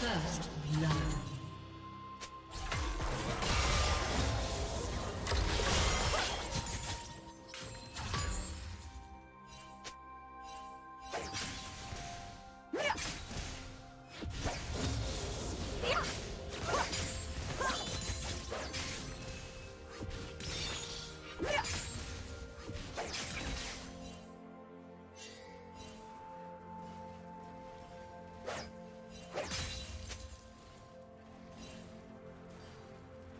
First blood.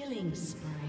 Killing spree.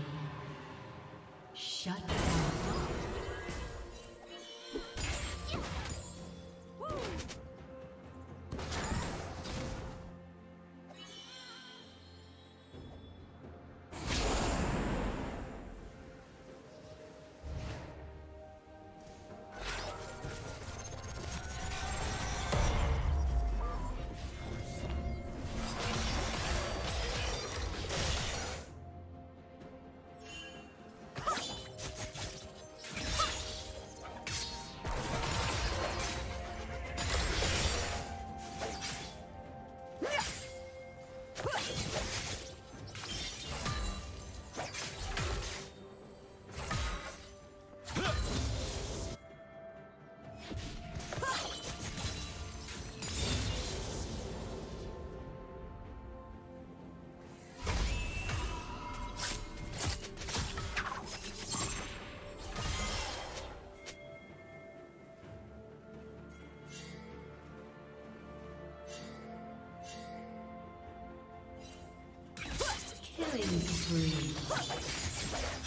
Killing spree.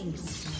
Killing spree.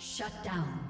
Shut down.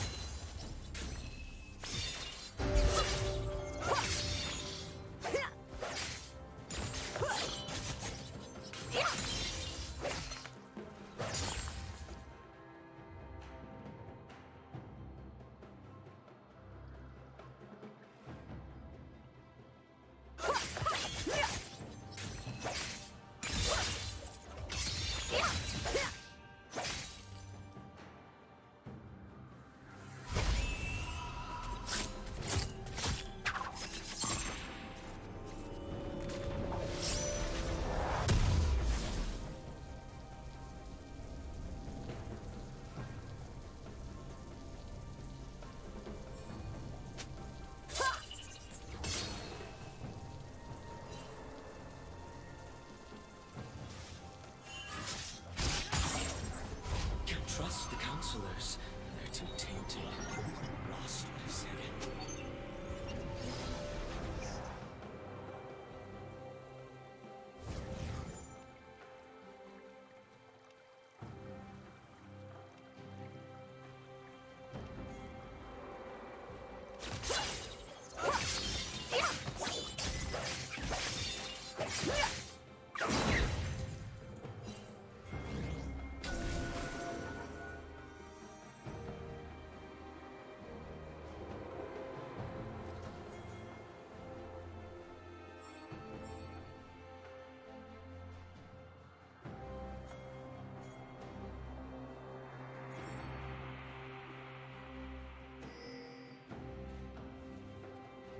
Too tainted. Lost I said.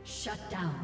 Shut down.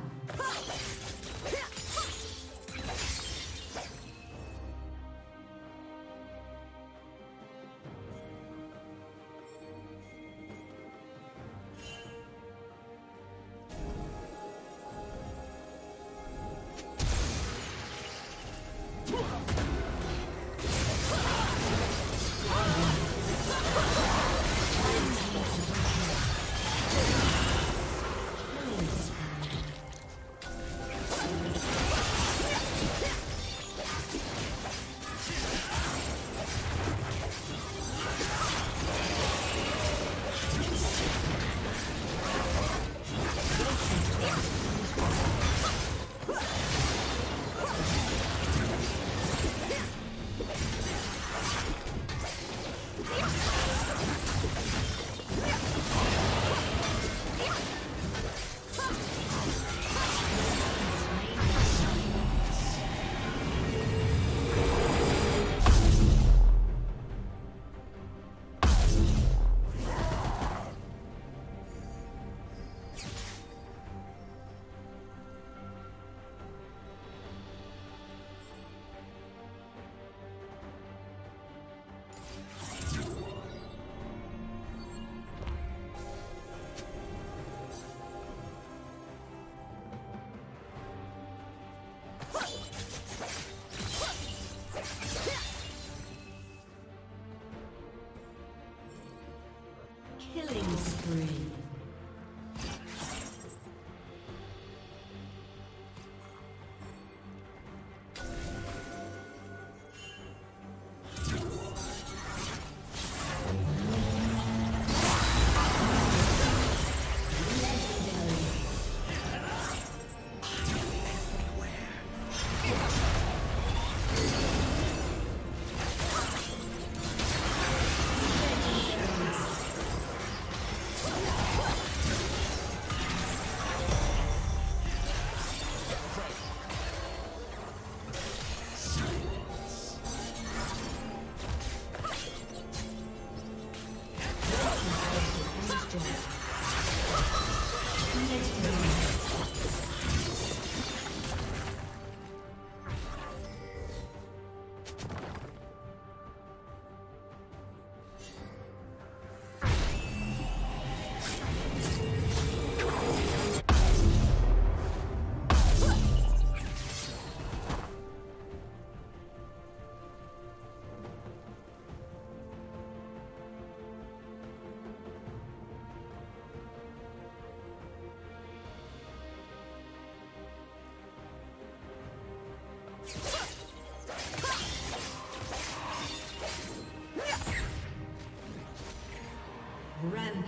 Killing spree.